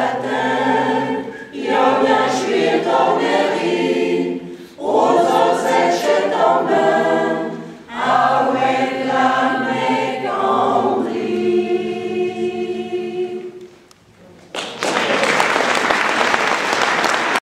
Satan.